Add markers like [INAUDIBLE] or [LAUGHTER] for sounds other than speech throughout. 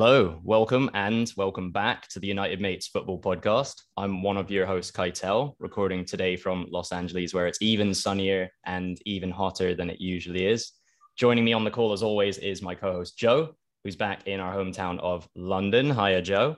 Hello, welcome and welcome back to the United Mates Football Podcast. I'm one of your hosts, Keitel, recording today from Los Angeles, where it's even sunnier and even hotter than it usually is. Joining me on the call, as always, is my co host, Joe, who's back in our hometown of London. Hiya, Joe.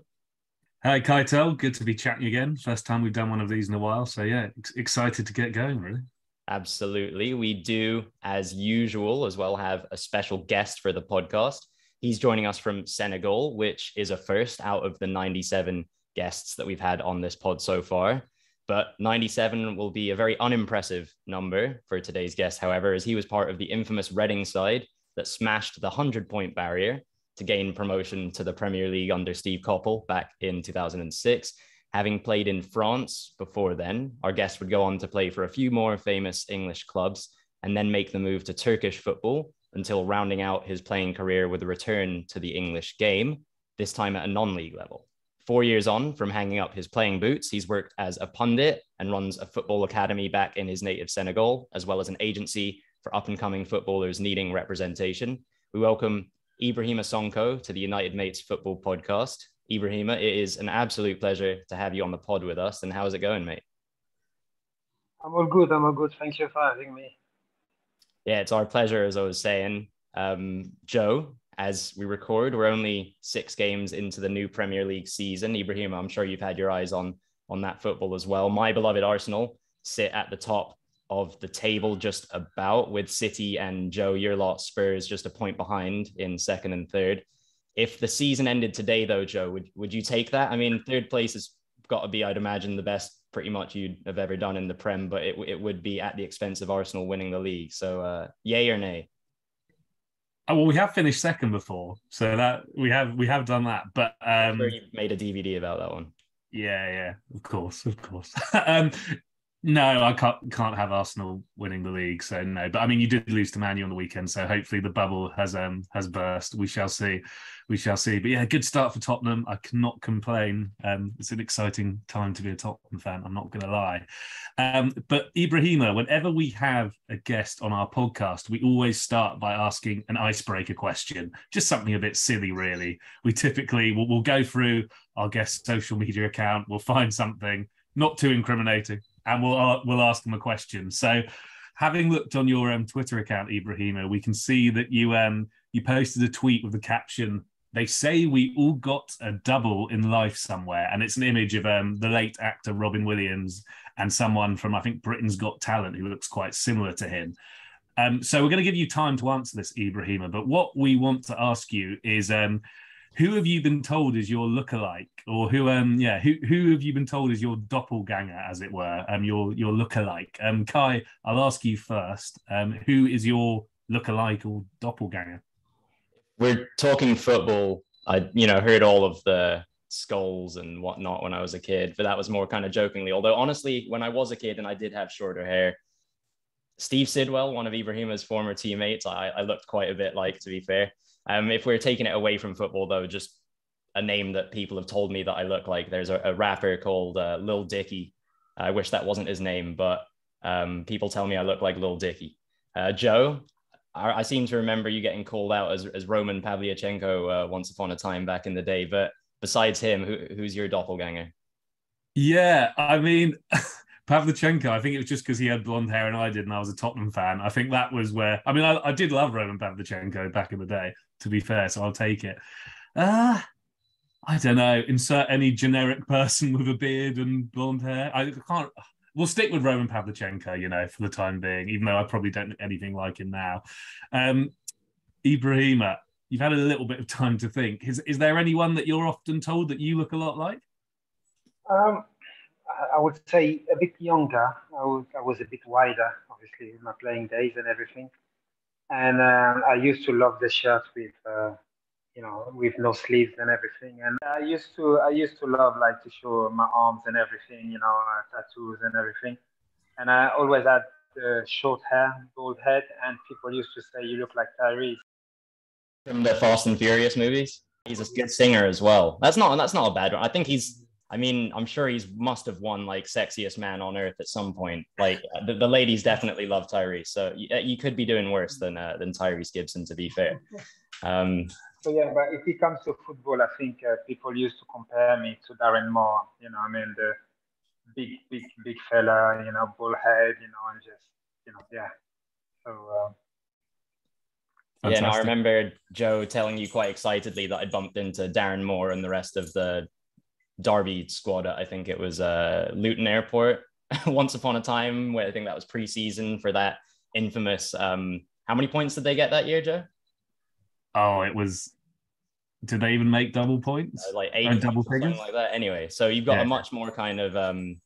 Hi, Keitel. Good to be chatting again. First time we've done one of these in a while. So, yeah, ex- excited to get going, really. Absolutely. We do, as usual, as well have a special guest for the podcast. He's joining us from Senegal, which is a first out of the 97 guests that we've had on this pod so far. But 97 will be a very unimpressive number for today's guest, however, as he was part of the infamous Reading side that smashed the 100 point barrier to gain promotion to the Premier League under Steve Coppell back in 2006. Having played in France before then, our guest would go on to play for a few more famous English clubs and then make the move to Turkish football until rounding out his playing career with a return to the English game, this time at a non league level. Four years on from hanging up his playing boots, he's worked as a pundit and runs a football academy back in his native Senegal, as well as an agency for up and coming footballers needing representation. We welcome Ibrahima Sonko to the United Mates Football Podcast. Ibrahima, it is an absolute pleasure to have you on the pod with us. And how's it going, mate? I'm all good. I'm all good. Thank you for having me. Yeah, it's our pleasure, as I was saying. Um, Joe, as we record, we're only six games into the new Premier League season. Ibrahim, I'm sure you've had your eyes on on that football as well. My beloved Arsenal sit at the top of the table just about with City and Joe, your lot Spurs just a point behind in second and third. If the season ended today, though, Joe, would, would you take that? I mean, third place has got to be, I'd imagine, the best pretty much you'd have ever done in the Prem, but it, it would be at the expense of Arsenal winning the league. So, uh, yay or nay? Oh, well, we have finished second before, so that we have we have done that. But um, sure you made a DVD about that one. Yeah, yeah, of course, of course. [LAUGHS] um, no, I can't can't have Arsenal winning the league, so no. But I mean, you did lose to Man U on the weekend, so hopefully the bubble has um has burst. We shall see, we shall see. But yeah, good start for Tottenham. I cannot complain. Um, it's an exciting time to be a Tottenham fan. I'm not going to lie. Um, but Ibrahima, whenever we have a guest on our podcast, we always start by asking an icebreaker question, just something a bit silly, really. We typically will we'll go through our guest's social media account. We'll find something not too incriminating and we'll uh, we'll ask them a question. So, having looked on your um, Twitter account, Ibrahima, we can see that you um you posted a tweet with the caption. They say we all got a double in life somewhere, and it's an image of um, the late actor Robin Williams and someone from I think Britain's Got Talent who looks quite similar to him. Um, so we're going to give you time to answer this, Ibrahima. But what we want to ask you is, um, who have you been told is your lookalike, or who um yeah who who have you been told is your doppelganger, as it were, um your your lookalike? Um, Kai, I'll ask you first. Um, who is your lookalike or doppelganger? We're talking football. I you know heard all of the skulls and whatnot when I was a kid, but that was more kind of jokingly. Although honestly, when I was a kid and I did have shorter hair, Steve Sidwell, one of Ibrahima's former teammates, I, I looked quite a bit like, to be fair. Um, if we're taking it away from football, though, just a name that people have told me that I look like. There's a, a rapper called uh, Lil Dicky. I wish that wasn't his name, but um, people tell me I look like Lil Dicky. Uh, Joe, I, I, seem to remember you getting called out as, as Roman Pavlyuchenko uh, once upon a time back in the day. But besides him, who, who's your doppelganger? Yeah, I mean, [LAUGHS] Pavlyuchenko, I think it was just because he had blonde hair and I did, and I was a Tottenham fan. I think that was where, I mean, I, I did love Roman Pavlyuchenko back in the day, to be fair, so I'll take it. Uh, I don't know. Insert any generic person [LAUGHS] with a beard and blonde hair. I can't. We'll stick with Roman Pavlyuchenko, you know, for the time being, even though I probably don't look anything like him now. Um, Ibrahima, you've had a little bit of time to think. Is, is there anyone that you're often told that you look a lot like? Um, I would say a bit younger. I was, I was a bit wider, obviously, in my playing days and everything. And um, I used to love the shirt with uh, you know, with no sleeves and everything. And I used to, I used to love like to show my arms and everything, you know, uh, tattoos and everything. And I always had uh, short hair, bald head, and people used to say, "You look like Tyrese." From the Fast and Furious movies, he's a good singer as well. That's not, that's not a bad one. I think he's. I mean, I'm sure he's must have won like sexiest man on earth at some point. Like the, the ladies definitely love Tyrese, so you, you could be doing worse than uh, than Tyrese Gibson, to be fair. Um, so yeah, but if it comes to football, I think uh, people used to compare me to Darren Moore. You know, I mean the big, big, big fella. You know, bullhead. You know, and just you know, yeah. So. Uh, yeah, and I remember Joe telling you quite excitedly that I bumped into Darren Moore and the rest of the Derby squad. I think it was uh, Luton Airport [LAUGHS] once upon a time. Where I think that was pre-season for that infamous. Um, how many points did they get that year, Joe? Oh, it was. Did they even make double points? Uh, like eight double figures, like that. Anyway, so you've got yeah. a much more kind of um,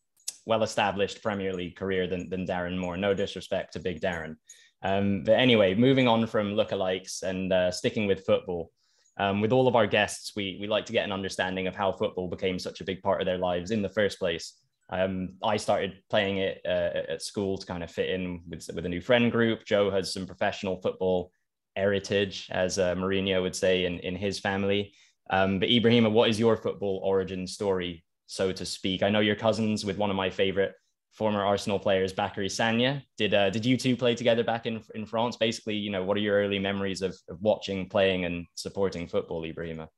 well-established Premier League career than than Darren Moore. No disrespect to Big Darren. Um, but anyway, moving on from lookalikes and uh, sticking with football. Um, with all of our guests, we we like to get an understanding of how football became such a big part of their lives in the first place. Um, I started playing it uh, at school to kind of fit in with, with a new friend group. Joe has some professional football heritage, as uh, Mourinho would say, in, in his family. Um, but Ibrahima, what is your football origin story, so to speak? I know you're cousins with one of my favorite former Arsenal players, Bacary Sagna. Did uh, did you two play together back in in France? Basically, you know, what are your early memories of, of watching, playing, and supporting football, Ibrahima?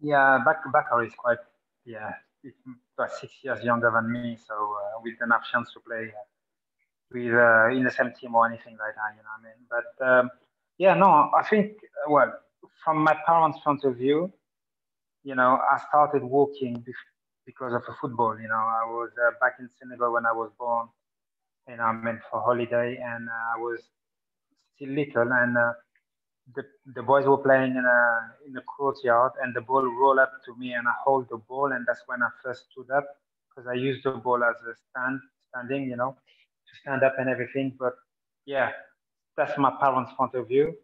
Yeah, Bac- Bacary is quite yeah, about six years younger than me, so uh, we didn't have chance to play uh, with uh, in the same team or anything like that. You know what I mean? But um, yeah, no, I think well, from my parents' point of view, you know, I started walking because of the football. You know, I was uh, back in Senegal when I was born, and I went for holiday, and uh, I was still little, and uh, the, the boys were playing in a in the courtyard, and the ball rolled up to me, and I hold the ball, and that's when I first stood up because I used the ball as a stand, standing, you know, to stand up and everything. But yeah, that's my parents' point of view,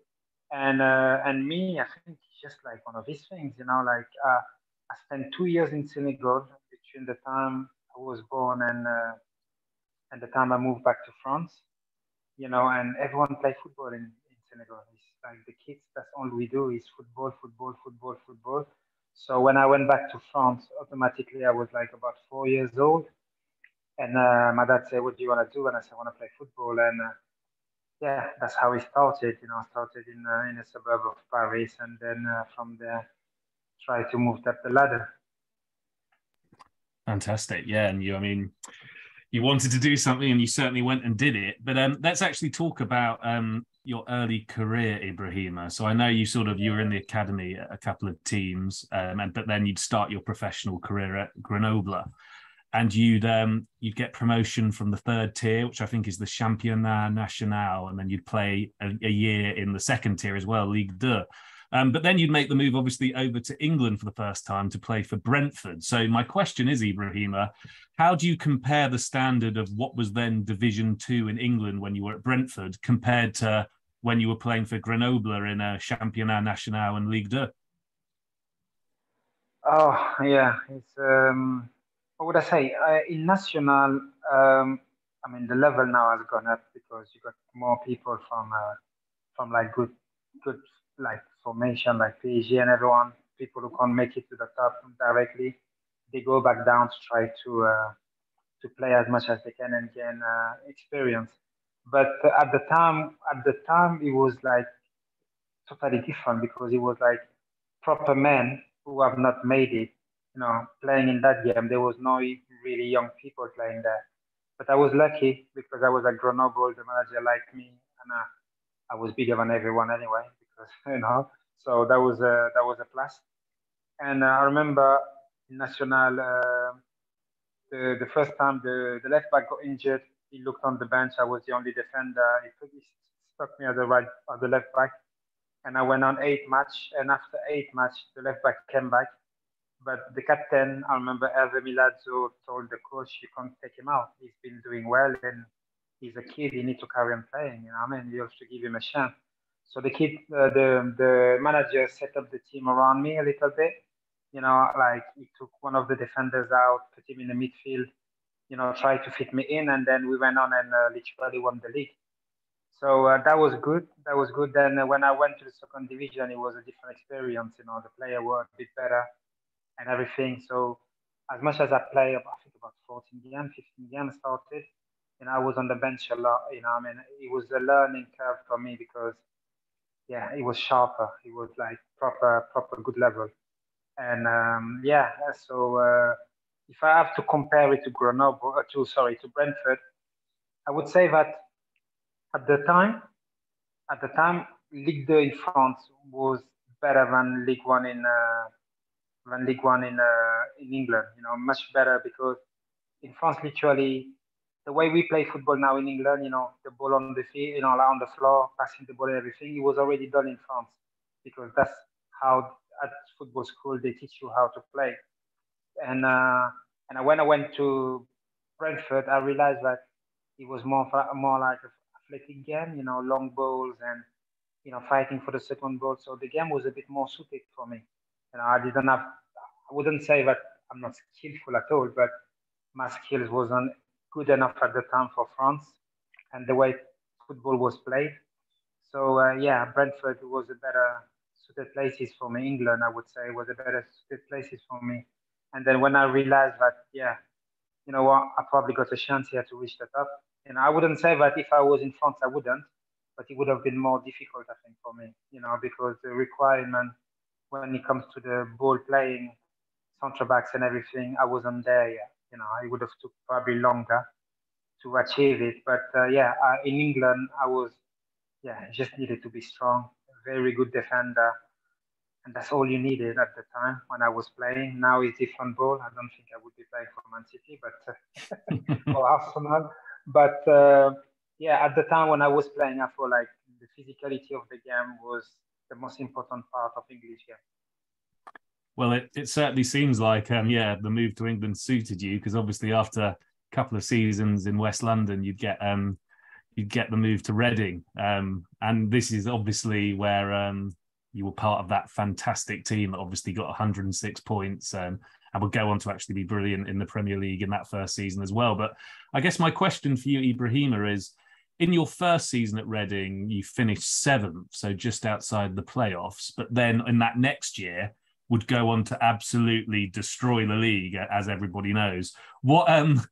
and uh, and me, I think it's just like one of these things, you know, like. I spent two years in Senegal between the time I was born and uh, and the time I moved back to France. You know, and everyone play football in, in Senegal. It's like the kids, that's all we do is football, football, football, football. So when I went back to France, automatically I was like about four years old. And uh, my dad said, What do you want to do? And I said, I want to play football. And uh, yeah, that's how it started. You know, I started in, uh, in a suburb of Paris. And then uh, from there, try to move up the ladder. Fantastic. Yeah. And you, I mean, you wanted to do something and you certainly went and did it. But um, let's actually talk about um, your early career, Ibrahima. So I know you sort of you were in the academy at a couple of teams, um, and but then you'd start your professional career at Grenoble, and you'd um, you'd get promotion from the third tier, which I think is the Championnat National, and then you'd play a, a year in the second tier as well, Ligue 2. Um, but then you'd make the move, obviously, over to England for the first time to play for Brentford. So my question is, Ibrahima, how do you compare the standard of what was then Division Two in England when you were at Brentford compared to when you were playing for Grenoble in a Championnat National and Ligue 2? Oh yeah, it's um, what would I say? Uh, in National, um, I mean the level now has gone up because you got more people from uh, from like good good like formation like PSG and everyone, people who can't make it to the top directly, they go back down to try to uh, to play as much as they can and gain uh, experience. But at the time, at the time, it was like totally different because it was like proper men who have not made it, you know, playing in that game. There was no really young people playing there. But I was lucky because I was at Grenoble, the manager liked me, and uh, I was bigger than everyone anyway you know. So that was a that was a plus. And I remember National, uh, the the first time the, the left back got injured, he looked on the bench. I was the only defender. He, he stuck me at the right at the left back, and I went on eight match. And after eight match, the left back came back. But the captain, I remember Hervé Milazzo told the coach, "You can't take him out. He's been doing well, and he's a kid. You need to carry on playing. You know, I mean, you have to give him a chance." So the kid, uh, the the manager set up the team around me a little bit. You know, like he took one of the defenders out, put him in the midfield. You know, tried to fit me in, and then we went on and uh, literally won the league. So uh, that was good. That was good. Then uh, when I went to the second division, it was a different experience. You know, the player were a bit better and everything. So as much as I played, I think about 14 games, 15 games started, and I was on the bench a lot. You know, I mean, it was a learning curve for me because yeah, it was sharper. It was like proper, proper good level. And um, yeah, so uh, if I have to compare it to Grenoble, uh, to sorry, to Brentford, I would say that at the time, at the time, Ligue 2 in France was better than League One in uh, than League One in uh, in England. You know, much better because in France, literally, the way we play football now in England, you know, the ball on the field, you know, on the floor, passing the ball and everything, it was already done in France because that's how at football school they teach you how to play. And uh, and when I went to Brentford, I realized that it was more more like a athletic game, you know, long balls and you know fighting for the second ball. So the game was a bit more suited for me. You know, I didn't have. I wouldn't say that I'm not skillful at all, but my skills wasn't good enough at the time for France and the way football was played. So uh, yeah, Brentford was a better suited places for me. England, I would say, was a better suited places for me. And then when I realized that, yeah, you know what, I probably got a chance here to reach the top. And I wouldn't say that if I was in France, I wouldn't, but it would have been more difficult, I think, for me, you know, because the requirement when it comes to the ball playing, centre backs and everything, I wasn't there yet. You know, I would have took probably longer to achieve it. But uh, yeah, uh, in England, I was, yeah, just needed to be strong, very good defender, and that's all you needed at the time when I was playing. Now it's different ball. I don't think I would be playing for Man City, but uh, [LAUGHS] or Arsenal. But uh, yeah, at the time when I was playing, I felt like the physicality of the game was the most important part of English game. Well, it, it certainly seems like, um, yeah, the move to England suited you because obviously after a couple of seasons in West London, you'd get um, you'd get the move to Reading, um, and this is obviously where um, you were part of that fantastic team that obviously got 106 points um, and would go on to actually be brilliant in the Premier League in that first season as well. But I guess my question for you, Ibrahima, is in your first season at Reading, you finished seventh, so just outside the playoffs. But then in that next year, would go on to absolutely destroy the league, as everybody knows. What um,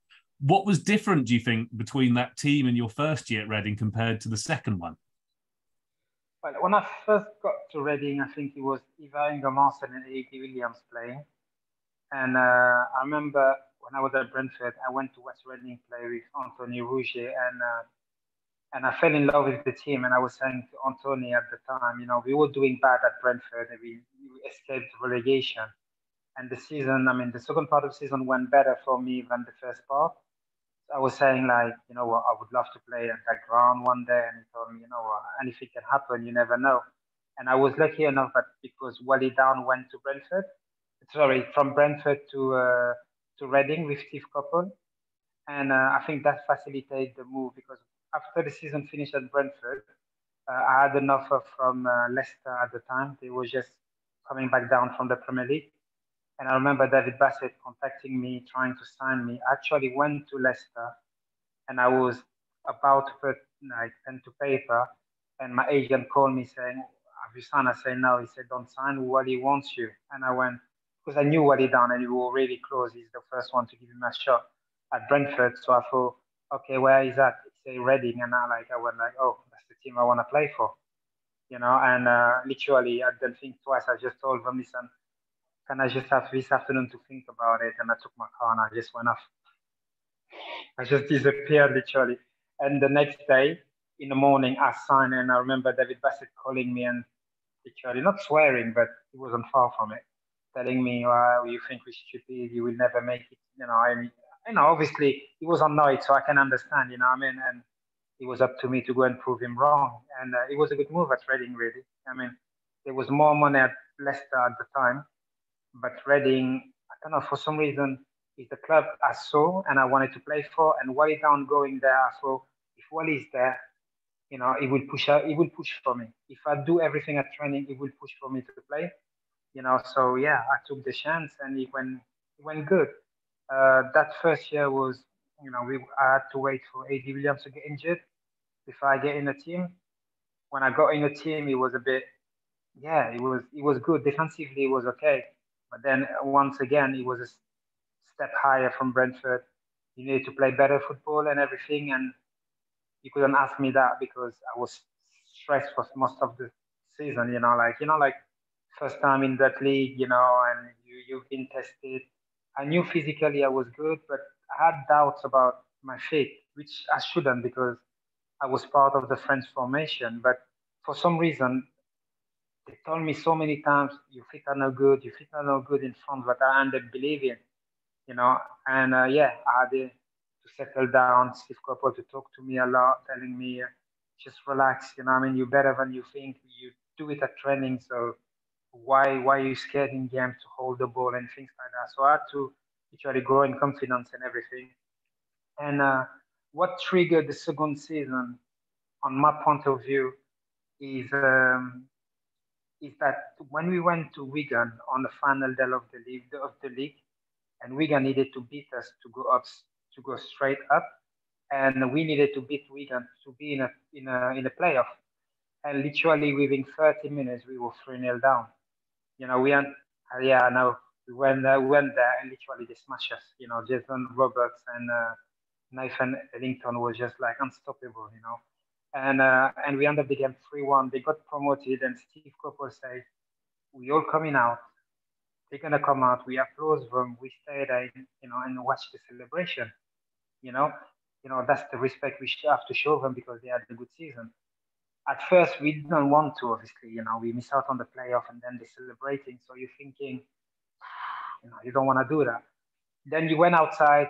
what was different, do you think, between that team and your first year at Reading compared to the second one? Well, when I first got to Reading, I think it was Ivar Ingimarsson and Adie Williams playing. And uh, I remember when I was at Brentford, I went to West Reading play with Anthony Rougier, and uh, and I fell in love with the team. And I was saying to Anthony at the time, you know, we were doing bad at Brentford, and we, we escaped relegation. And the season, I mean, the second part of the season went better for me than the first part. I was saying like, you know what, I would love to play at that ground one day. And he told me, you know what, anything can happen, you never know. And I was lucky enough that because Wally Downes went to Brentford, sorry, from Brentford to uh, to Reading with Steve Coppell. And uh, I think that facilitated the move because after the season finished at Brentford, uh, I had an offer from uh, Leicester at the time. They were just coming back down from the Premier League. And I remember David Bassett contacting me, trying to sign me. I actually went to Leicester and I was about to put like pen to paper. And my agent called me saying, Have you signed? I said, No. He said, Don't sign. What he wants you. And I went, because I knew what he'd done and we were really close. He's the first one to give him a shot at Brentford. So I thought, okay, where is that? Say Reading. And I like, I went like, oh, that's the team I want to play for. You know, and uh, literally I didn't think twice. I just told them, listen, can I just have this afternoon to think about it? And I took my car and I just went off. I just disappeared literally. And the next day in the morning, I signed and I remember David Bassett calling me and literally not swearing, but he wasn't far from it, telling me, "Well, you think we're stupid, you will never make it. You know, I, you know, obviously he was annoyed, so I can understand, you know I mean? And it was up to me to go and prove him wrong. And uh, it was a good move at Reading, really. I mean, there was more money at Leicester at the time but Reading, I don't know, for some reason, is the club I saw and I wanted to play for. And Wally Downes going there, thought if Wally is there, you know, it will push out, it will push for me. If I do everything at training, it will push for me to play. You know, so yeah, I took the chance and it went it went good. Uh, that first year was, you know, we I had to wait for Adie Williams to get injured before I get in the team. When I got in the team, it was a bit, yeah, it was it was good. Defensively, it was okay. But then once again, it was a step higher from Brentford. You needed to play better football and everything. And you couldn't ask me that because I was stressed for most of the season. You know, like you know, like first time in that league, you know, and you you've been tested. I knew physically I was good, but I had doubts about my fit, which I shouldn't because I was part of the French formation. But for some reason, they told me so many times, "Your feet are no good. Your feet are no good in front," but I ended believing, you know. And uh, yeah, I had to settle down. Steve Coppell to talk to me a lot, telling me, "Just relax. You know, I mean, you're better than you think. You do it at training, so why why you scared in games to hold the ball and things like that?" So I had to literally grow in confidence and everything. And uh, what triggered the second season, on my point of view, is um, is that when we went to Wigan on the final day of the league of the league, and Wigan needed to beat us to go up to go straight up, and we needed to beat Wigan to be in a in a in a playoff. And literally within 30 minutes, we were 3 0 down. You know, we had, uh, yeah, I know. We went, uh, we went there and literally they smashed us. You know, Jason Roberts and uh, Nathan Ellington was just like unstoppable, you know. And uh, and we ended the game 3-1. They got promoted and Steve Coppell said, we all coming out. They're gonna come out. We applaud them. We stay there, you know, and watch the celebration. You know, you know that's the respect we have to show them because they had a good season. At first, we didn't want to. Obviously, you know, we miss out on the playoff, and then they're celebrating. So you're thinking, you know, you don't want to do that. Then you went outside,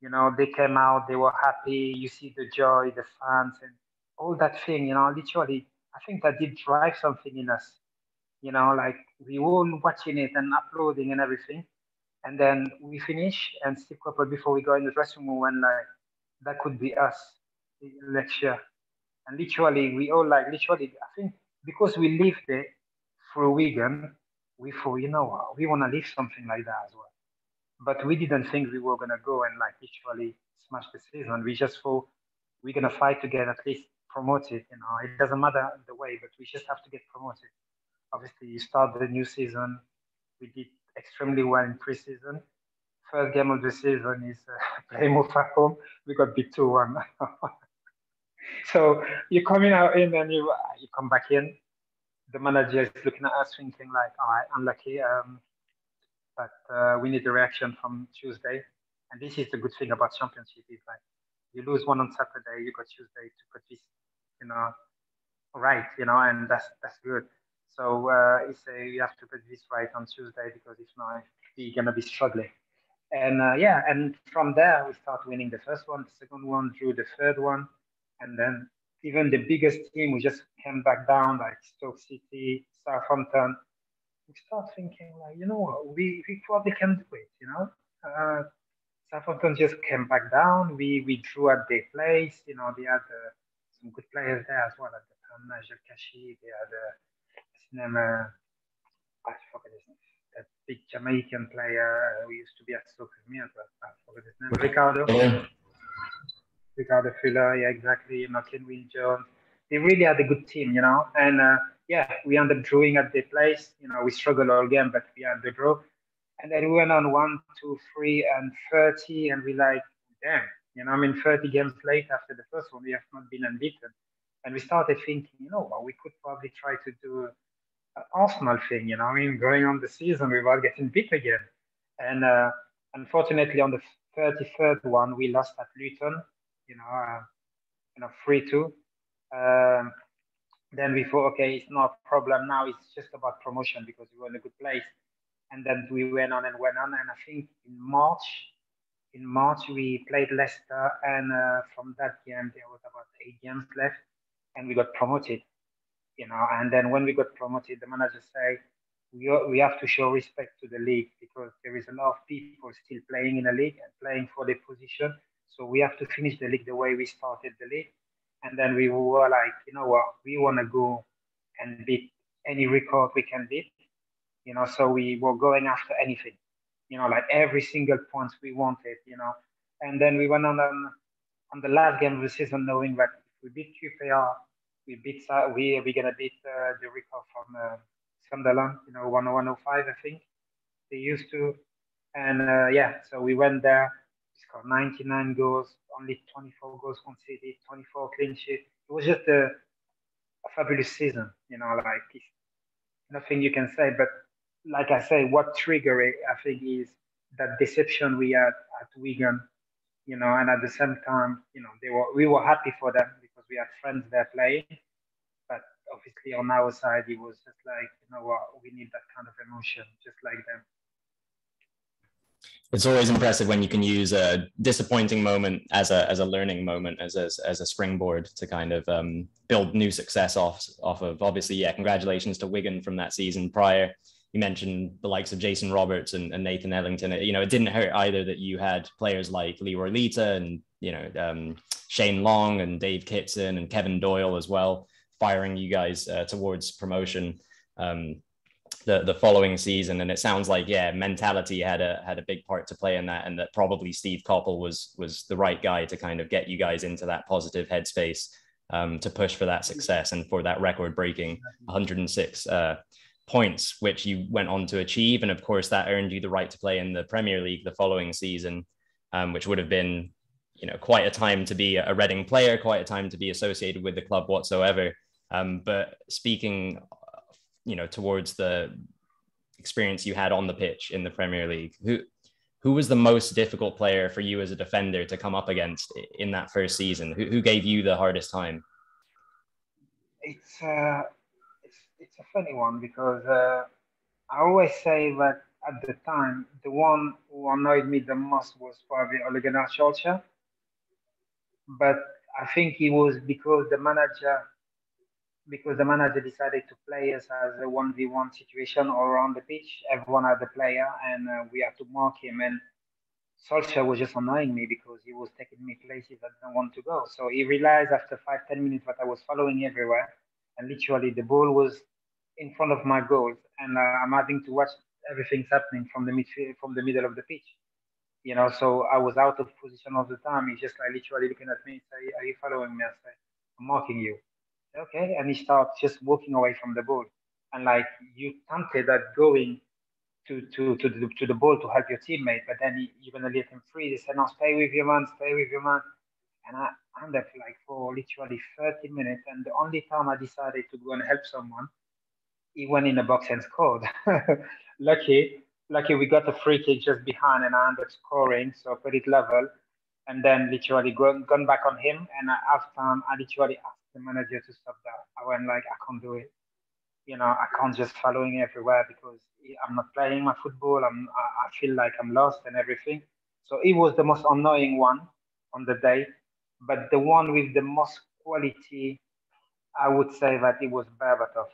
you know, they came out, they were happy. You see the joy, the fans, and all that thing, you know, literally, I think that did drive something in us. You know, like we were all watching it and uploading and everything. And then we finish and Steve Coppell before we go in the dressing room and like that could be us next year. And literally we all like literally I think because we lived it through Wigan, we thought, you know we wanna live something like that as well but we didn't think we were gonna go and like literally smash the season. We just thought we're gonna fight to get at least promoted. You know, it doesn't matter the way, but we just have to get promoted. Obviously, you start the new season. We did extremely well in preseason. First game of the season is uh, [LAUGHS] Plymouth at home. We got beat two one. [LAUGHS] so you're coming out in and you you come back in. The manager is looking at us thinking like, all right, unlucky. Um, but uh, we need a reaction from Tuesday. And this is the good thing about championship is like you lose one on Saturday, you got Tuesday to put this, you know, right, you know, and that's that's good. So uh, it's a, you have to put this right on Tuesday because if not, you're gonna be struggling. And uh, yeah, and from there we start winning the first one, the second one, drew the third one, and then even the biggest team we just came back down like Stoke City, Southampton, we start thinking like, you know what, we, we probably can do it, you know. Uh, Southampton just came back down. We we drew at their place. You know, they had uh, some good players there as well at the time. Nigel Quashie, they had uh, name, uh, I forget his name. That big Jamaican player who used to be at Stoke with me as well. I forget his name. Ricardo. Ricardo Fuller, yeah, exactly. Know, Kenwyne Jones. They really had a good team, you know, and uh, yeah, we ended up drawing at the place. You know, we struggled all game, but we had the draw. And then we went on one, two, three, and 30, and we like, damn, you know, I mean, 30 games late after the first one, we have not been unbeaten. And we started thinking, you know, well, we could probably try to do an Arsenal thing, you know, I mean, going on the season without getting beat again. And uh, unfortunately, on the 33rd one, we lost at Luton, you know, uh, you know, 3 2. Um, then we thought, okay, it's not a problem now. It's just about promotion because we were in a good place. And then we went on and went on. And I think in March, in March we played Leicester, and uh, from that game there was about eight games left, and we got promoted. You know, and then when we got promoted, the manager said we we have to show respect to the league because there is a lot of people still playing in the league and playing for their position. So we have to finish the league the way we started the league and then we were like, you know what, we want to go and beat any record we can beat. You know, so we were going after anything. You know, like every single point we wanted. You know, and then we went on on, on the last game of the season, knowing that if we beat QPR, we beat we we're gonna beat uh, the record from uh, Sunderland. You know, 105, I think they used to. And uh, yeah, so we went there scored 99 goals, only 24 goals conceded, 24 clean sheets. It was just a, a fabulous season. You know, like nothing you can say. But like I say, what triggered it, I think, is that deception we had at Wigan. You know, and at the same time, you know, they were we were happy for them because we had friends there playing. But obviously, on our side, it was just like, you know what, we need that kind of emotion, just like them it's always impressive when you can use a disappointing moment as a as a learning moment as a, as a springboard to kind of um, build new success off off of. Obviously yeah congratulations to Wigan from that season prior. You mentioned the likes of Jason Roberts and, and Nathan Ellington. You know it didn't hurt either that you had players like Leroy Lita and you know um, Shane Long and Dave Kitson and Kevin Doyle as well firing you guys uh, towards promotion. Um, the the following season. And it sounds like yeah, mentality had a had a big part to play in that, and that probably Steve Coppell was was the right guy to kind of get you guys into that positive headspace um, to push for that success and for that record breaking 106 uh, points, which you went on to achieve. And of course, that earned you the right to play in the Premier League the following season, um, which would have been you know quite a time to be a Reading player, quite a time to be associated with the club whatsoever. Um, but speaking you know towards the experience you had on the pitch in the Premier League. Who who was the most difficult player for you as a defender to come up against in that first season? Who, who gave you the hardest time? It's uh, it's it's a funny one because uh, I always say that at the time the one who annoyed me the most was probably Ole Gunnar Solskjaer, but I think it was because the manager because the manager decided to play us as a 1v1 situation all around the pitch. Everyone had a player, and uh, we had to mark him. And Solskjaer was just annoying me because he was taking me places I didn't want to go. So he realized after five, 10 minutes that I was following everywhere. And literally, the ball was in front of my goals, and uh, I'm having to watch everything's happening from the midfield, from the middle of the pitch. You know, so I was out of position all the time. He's just like literally looking at me say, "Are you following me?" I say, "I'm marking you." Okay, and he starts just walking away from the ball. And like you tempted at going to to to the, to the ball to help your teammate, but then he, you're gonna let him free. They said, "No, stay with your man, stay with your man." And I ended up like for literally 30 minutes. And the only time I decided to go and help someone, he went in the box and scored. [LAUGHS] lucky, lucky we got a free kick just behind, and I ended up scoring. So put it level, and then literally gone, gone back on him. And after I literally the manager to stop that. I went like, I can't do it. You know, I can't just following everywhere because I'm not playing my football. I'm, I feel like I'm lost and everything. So it was the most annoying one on the day, but the one with the most quality, I would say that it was Berbatov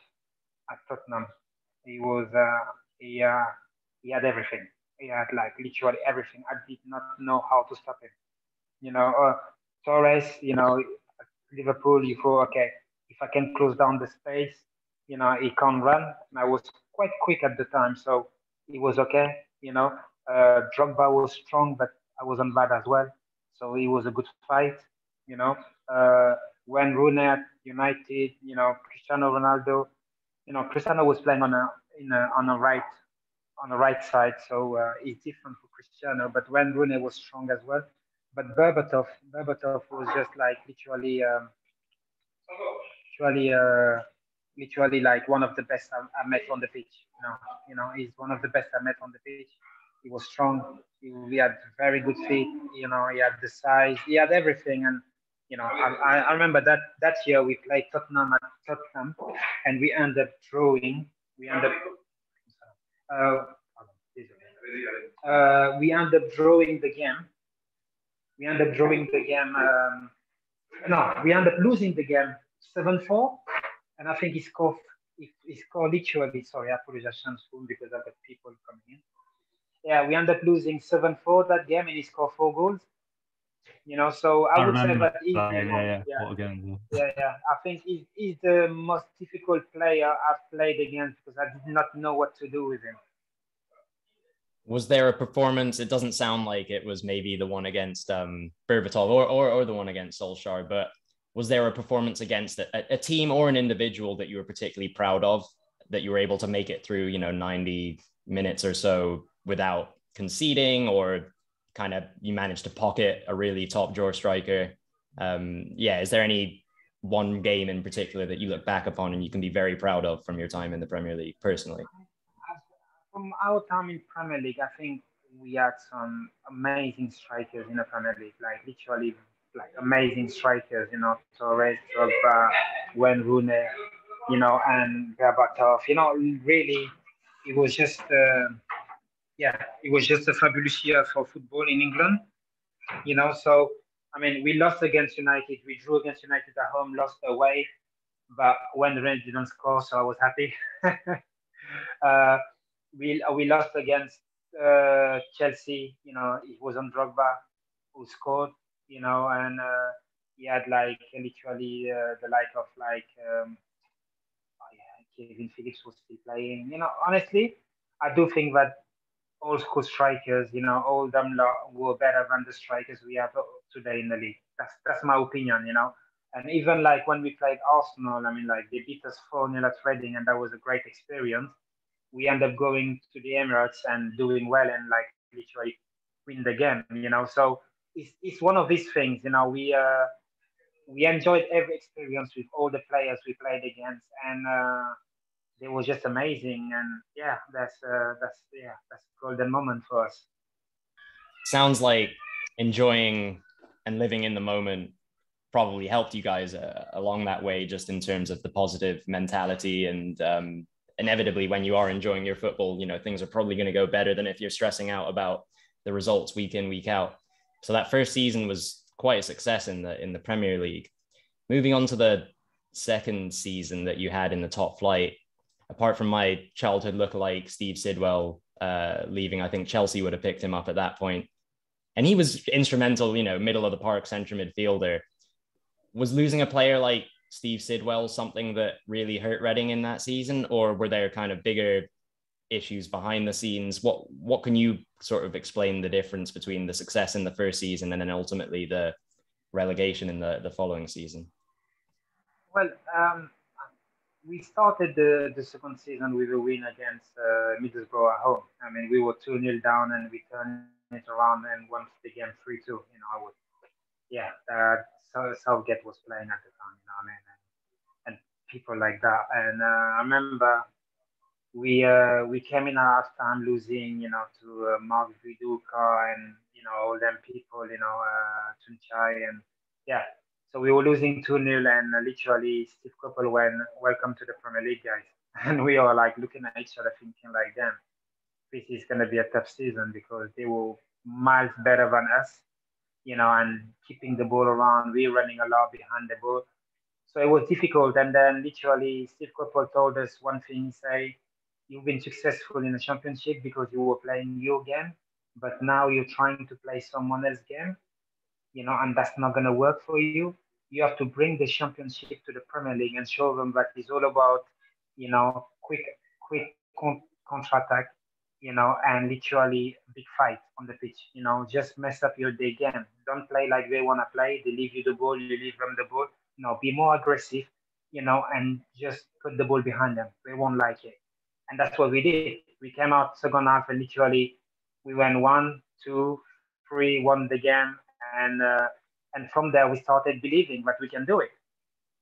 at Tottenham. He was, uh, he, uh, he had everything. He had like literally everything. I did not know how to stop him. You know, uh, Torres, you know, Liverpool, you thought, okay, if I can close down the space, you know, he can't run. And I was quite quick at the time, so it was okay. You know, uh, Drogba was strong, but I wasn't bad as well. So it was a good fight. You know, uh, when Rooney at United, you know, Cristiano Ronaldo, you know, Cristiano was playing on a in a, on a right on the right side, so uh, it's different for Cristiano. But when Rooney was strong as well, but Berbatov, Berbatov was just like literally, um, literally, uh, literally like one of the best I, I, met on the pitch. You know, you know, he's one of the best I met on the pitch. He was strong. He, he had very good feet. You know, he had the size. He had everything. And you know, I, I remember that that year we played Tottenham at Tottenham, and we ended up drawing. We ended up. Uh, uh, we ended up drawing the game we end up drawing the game. Um, no, we end up losing the game 7-4. And I think he scored, he, he scored literally, sorry, I apologize soon because I've got people coming in. Yeah, we end up losing 7-4 that game and he scored four goals. You know, so I, I would say that he's, yeah, yeah, yeah. Yeah. Again, yeah. yeah, yeah. I think he's, he's the most difficult player I've played against because I did not know what to do with him was there a performance? It doesn't sound like it was maybe the one against um, Berbatov or, or, or the one against Solskjaer, but was there a performance against a, a, team or an individual that you were particularly proud of that you were able to make it through, you know, 90 minutes or so without conceding or kind of you managed to pocket a really top drawer striker? Um, yeah, is there any one game in particular that you look back upon and you can be very proud of from your time in the Premier League personally? From our time in Premier League, I think we had some amazing strikers in the Premier League, like literally like amazing strikers, you know, Torres, Drogba, Wayne Rooney, you know, and Berbatov. You know, really, it was just, uh, yeah, it was just a fabulous year for football in England. You know, so I mean, we lost against United, we drew against United at home, lost away, but when the Rangers didn't score, so I was happy. [LAUGHS] uh, we we lost against uh, Chelsea. You know, it was on Drogba who scored you know, and uh, he had like literally uh, the like of like um, oh yeah, Kevin Phillips was still playing. You know, honestly, I do think that old school strikers, you know, all them were better than the strikers we have today in the league. That's that's my opinion, you know. And even like when we played Arsenal, I mean, like they beat us 4 0 at Reading, and that was a great experience. We end up going to the Emirates and doing well and like literally win the game, you know. So it's, it's one of these things, you know, we uh, we enjoyed every experience with all the players we played against, and uh, it was just amazing. And yeah, that's uh, that's yeah, that's a golden moment for us. Sounds like enjoying and living in the moment probably helped you guys uh, along that way, just in terms of the positive mentality and um, inevitably when you are enjoying your football, you know things are probably going to go better than if you're stressing out about the results week in week out. So that first season was quite a success in the in the Premier League. Moving on to the second season that you had in the top flight, apart from my childhood lookalike Steve Sidwell uh, leaving, I think Chelsea would have picked him up at that point, and he was instrumental. You know, middle of the park central midfielder. Was losing a player like Steve Sidwell something that really hurt Reading in that season, or were there kind of bigger issues behind the scenes. What what can you sort of explain the difference between the success in the first season and then ultimately the relegation in the, the following season? Well, um, we started the, the second season with a win against uh, Middlesbrough at home. I mean, we were 2 0 down and we turned it around and won the game 3 2. You know, I would, yeah, uh, Southgate was playing at the time, you know, I mean, and, and people like that. And uh, I remember we uh, we came in half time losing, you know, to uh, Mark Viduka and you know all them people, you know, uh, Tuncay and yeah. So we were losing 2 0 and uh, literally Steve Coppell went, Welcome to the Premier League, guys. [LAUGHS] And we are like looking at each other thinking, like, damn, this is going to be a tough season because they were miles better than us, you know, and keeping the ball around. We're running a lot behind the ball. So it was difficult. And then literally Steve Coppell told us one thing, say, you've been successful in the championship because you were playing your game, but now you're trying to play someone else's game, you know, and that's not going to work for you. You have to bring the championship to the Premier League and show them that it's all about, you know, quick, quick con- counter attack, you know, and literally big fight on the pitch. You know, just mess up your day game. Don't play like they want to play. They leave you the ball, you leave them the ball. No, be more aggressive, you know, and just put the ball behind them. They won't like it and that's what we did. We came out second half and literally we went one, two, three, won the game, and uh, and from there we started believing that we can do it.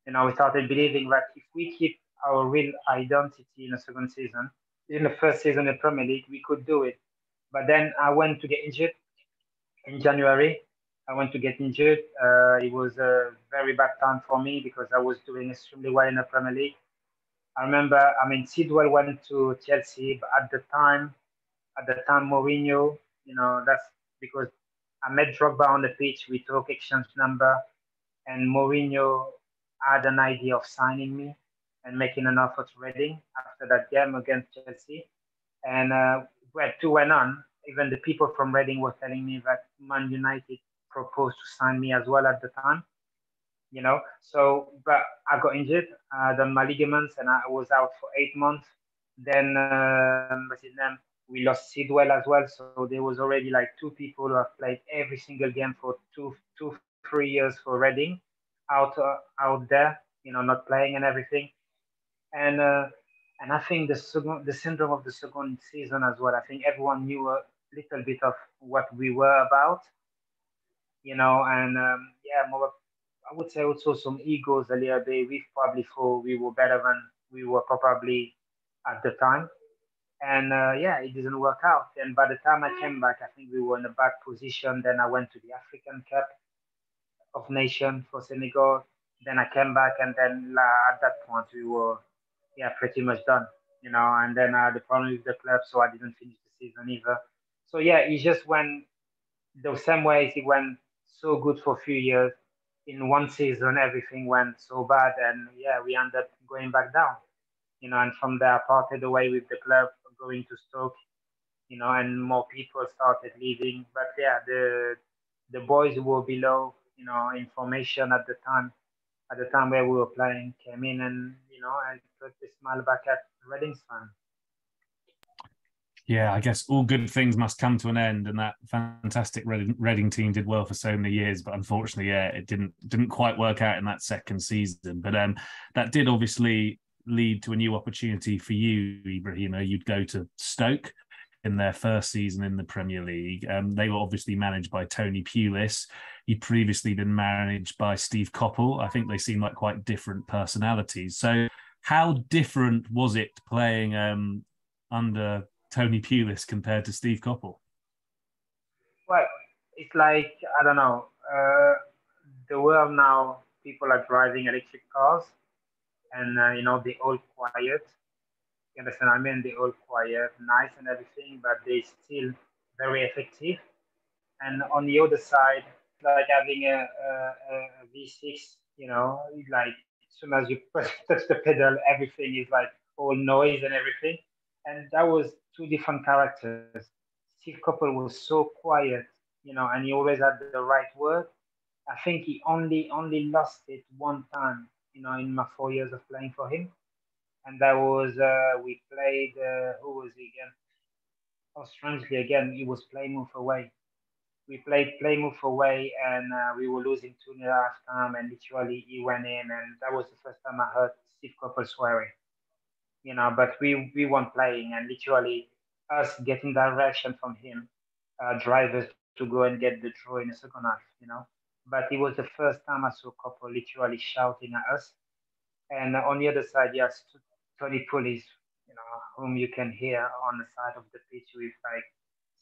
You know, we started believing that if we keep our real identity in the second season, in the first season in the Premier League, we could do it. But then I went to get injured in January. I went to get injured. Uh, it was a very bad time for me because I was doing extremely well in the Premier League. I remember, I mean, Sidwell went to Chelsea, but at the time, at the time, Mourinho, you know, that's because I met Drogba on the pitch. We took exchange number, and Mourinho had an idea of signing me and making an offer to Reading after that game against Chelsea. And uh, where two went on, even the people from Reading were telling me that Man United proposed to sign me as well at the time you know. So, but I got injured, uh, done my ligaments, and I was out for eight months. Then, then we lost Sidwell as well. So there was already like two people who have played every single game for two, two, three years for Reading, out, uh, out there, you know, not playing and everything. And uh, and I think the second, the syndrome of the second season as well. I think everyone knew a little bit of what we were about, you know, and um, yeah, more I would say also some egos a little bit. We probably thought we were better than we were probably at the time. And uh, yeah, it didn't work out. And by the time I came back, I think we were in a bad position. Then I went to the African Cup of Nations for Senegal. Then I came back, and then uh, at that point we were, yeah, pretty much done, you know. And then I had the problem with the club, so I didn't finish the season either. So yeah, it just went the same way It went so good for a few years. In one season, everything went so bad, and yeah, we ended up going back down, you know. And from there, I parted away with the club, going to Stoke, you know, and more people started leaving. But yeah, the the boys who were below, you know, information at the time at the time where we were playing came in and know and put back at Reading's fan. Yeah, I guess all good things must come to an end, and that fantastic Reading, team did well for so many years, but unfortunately, yeah, it didn't didn't quite work out in that second season. But um, that did obviously lead to a new opportunity for you, Ibrahim. You'd go to Stoke in their first season in the Premier League. Um, they were obviously managed by Tony Pulis. He'd previously been managed by Steve Coppell. I think they seem like quite different personalities. So, how different was it playing um, under Tony Pulis compared to Steve Coppell? Well, it's like, I don't know, uh, the world now, people are driving electric cars and, uh, you know, they're all quiet you understand? I mean, they all quiet, nice and everything, but they still very effective. And on the other side, like having a a, a V6, you know, like as soon as you [LAUGHS] touch the pedal, everything is like all noise and everything. And that was two different characters. Steve Coppell was so quiet, you know, and he always had the right word. I think he only only lost it one time, you know, in my four years of playing for him and that was uh, we played. Uh, who was he again? Oh, strangely again, he was Plymouth away. We played Plymouth away, and uh, we were losing two nil half time, and literally he went in, and that was the first time I heard Steve Coppell swearing. You know, but we we weren't playing, and literally us getting direction from him, uh, drivers to go and get the draw in the second half. You know, but it was the first time I saw Coppell literally shouting at us. And on the other side, yes, Tony Pulis, you know, whom you can hear on the side of the pitch with like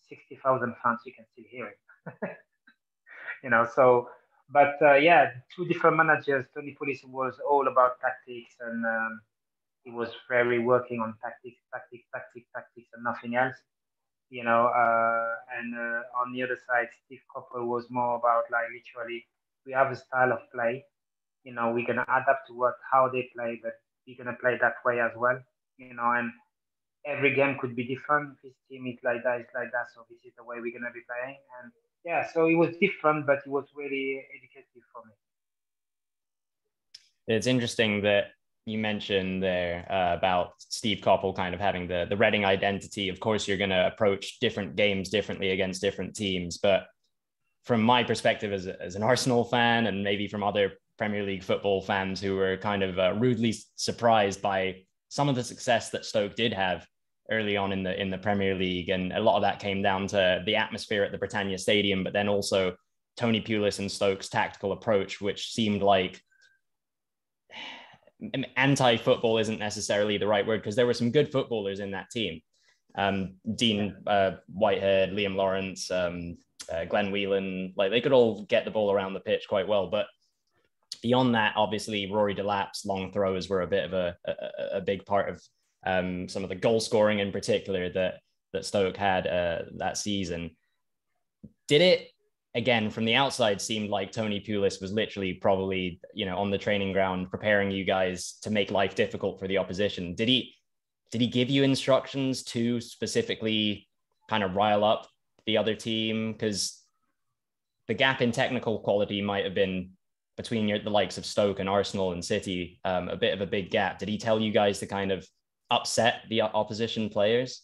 60,000 fans, you can still hear it. [LAUGHS] you know, so, but uh, yeah, two different managers. Tony Pulis was all about tactics and um, he was very working on tactics, tactics, tactics, tactics, and nothing else. You know, uh, and uh, on the other side, Steve Coppell was more about like literally, we have a style of play. You know, we're gonna adapt to what how they play, but you're gonna play that way as well, you know, and every game could be different. This team is like that, it's like that, so this is the way we're gonna be playing. And yeah, so it was different, but it was really educative for me. It's interesting that you mentioned there uh, about Steve Coppell kind of having the the Reading identity. Of course, you're going to approach different games differently against different teams, but from my perspective as, a, as an Arsenal fan and maybe from other Premier League football fans who were kind of uh, rudely surprised by some of the success that Stoke did have early on in the in the Premier League, and a lot of that came down to the atmosphere at the Britannia Stadium, but then also Tony Pulis and Stoke's tactical approach, which seemed like [SIGHS] anti-football isn't necessarily the right word because there were some good footballers in that team. Um, Dean uh, Whitehead, Liam Lawrence, um, uh, Glenn Whelan, like they could all get the ball around the pitch quite well, but beyond that, obviously Rory Delap's long throws were a bit of a, a, a big part of um, some of the goal scoring in particular that that Stoke had uh, that season. Did it again from the outside seemed like Tony Pulis was literally probably you know on the training ground preparing you guys to make life difficult for the opposition. Did he did he give you instructions to specifically kind of rile up the other team because the gap in technical quality might have been between your, the likes of Stoke and Arsenal and City, um, a bit of a big gap. Did he tell you guys to kind of upset the opposition players?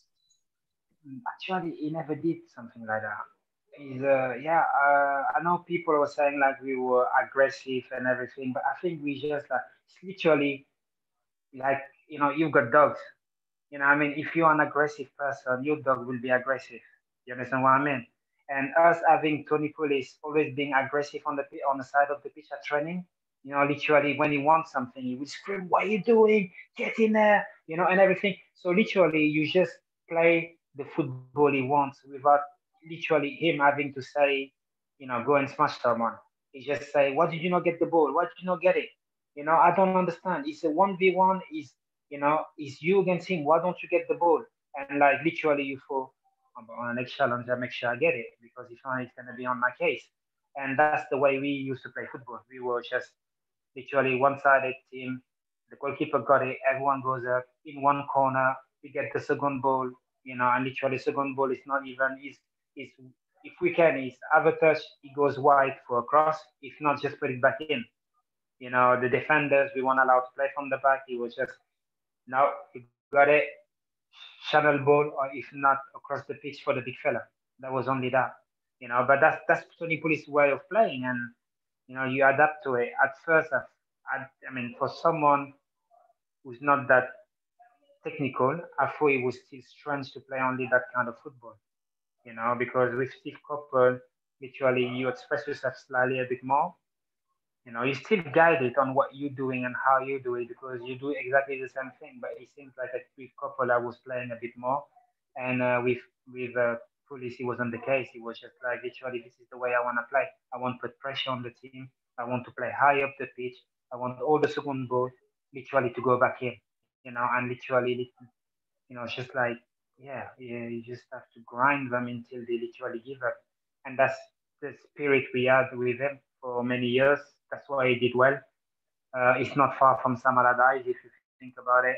Actually, he never did something like that. He's, uh, yeah, uh, I know people were saying like we were aggressive and everything, but I think we just like it's literally like you know you've got dogs. You know, I mean, if you're an aggressive person, your dog will be aggressive. You understand what I mean? And us having Tony Pulis always being aggressive on the on the side of the pitch at training, You know, literally when he wants something, he would scream, "What are you doing? Get in there!" You know, and everything. So literally, you just play the football he wants without literally him having to say, you know, go and smash someone. He just say, "Why did you not get the ball? Why did you not get it?" You know, I don't understand. It's a one v one. Is you know, it's you against him. Why don't you get the ball? And like literally, you fall on the next challenge. I make sure I get it because if not, it's gonna be on my case. And that's the way we used to play football. We were just literally one-sided team. The goalkeeper got it. Everyone goes up in one corner. We get the second ball. You know, and literally second ball is not even is is if we can is have a touch. It goes wide for a cross. If not, just put it back in. You know, the defenders we weren't allowed to play from the back. It was just now you got it, channel ball, or if not across the pitch for the big fella. That was only that, you know. But that's that's Tony Pulis' way of playing, and you know you adapt to it. At first, I, I, mean, for someone who's not that technical, I thought it was still strange to play only that kind of football, you know, because with Steve Coppell, literally you express yourself slightly a bit more you know, you still guided on what you're doing and how you do it because you do exactly the same thing. But it seems like with Coppell was playing a bit more, and uh, with with uh, Pulis wasn't the case. He was just like literally, this is the way I want to play. I want to put pressure on the team. I want to play high up the pitch. I want all the second ball literally to go back in. You know, and literally, you know, it's just like yeah, yeah, you just have to grind them until they literally give up, and that's the spirit we had with them for many years that's why he did well. Uh, it's not far from Sam Allardyce if you think about it,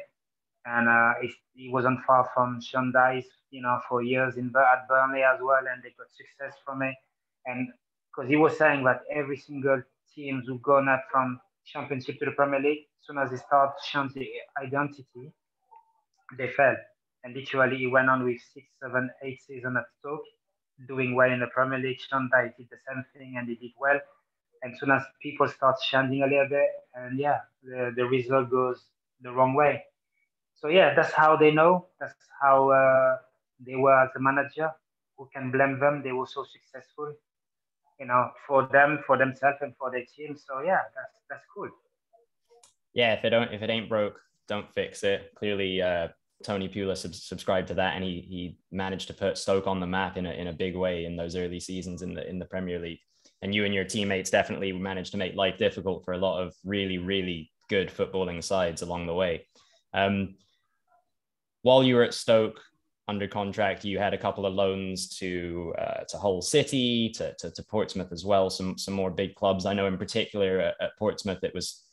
and uh, he wasn't far from Sean you know, for years in at Burnley as well, and they got success from it. And because he was saying that every single teams who gone up from Championship to the Premier League, as soon as they start changing identity, they fell. And literally, he went on with six, seven, eight seasons at Stoke, doing well in the Premier League. Sean did the same thing, and he did well and soon as people start chanting a little bit, and yeah, the, the result goes the wrong way. So yeah, that's how they know. That's how uh, they were as a manager. Who can blame them? They were so successful, you know, for them, for themselves, and for their team. So yeah, that's that's cool. Yeah, if it don't, if it ain't broke, don't fix it. Clearly, uh, Tony Pulis sub- subscribed to that, and he he managed to put Stoke on the map in a in a big way in those early seasons in the in the Premier League and you and your teammates definitely managed to make life difficult for a lot of really, really good footballing sides along the way. Um, while you were at Stoke under contract, you had a couple of loans to uh, to Hull City, to, to, to Portsmouth as well. Some some more big clubs. I know in particular at, at Portsmouth, it was